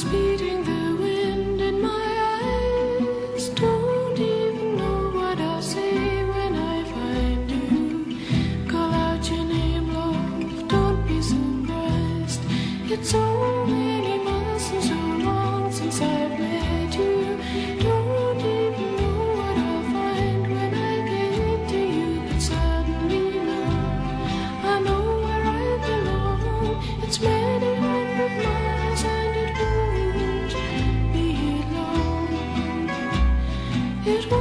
Speeding the wind in my eyes. Don't even know what I'll say when I find you. Call out your name, love, don't be surprised. It's all. There's